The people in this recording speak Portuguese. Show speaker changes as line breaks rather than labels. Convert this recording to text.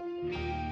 Música